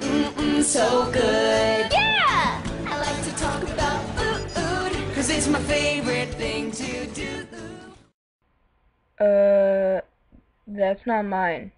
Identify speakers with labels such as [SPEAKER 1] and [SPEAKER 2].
[SPEAKER 1] mm-mm, so good.
[SPEAKER 2] Yeah!
[SPEAKER 1] I like to talk about food, cause it's my favorite thing to do.
[SPEAKER 3] Uh, that's not mine.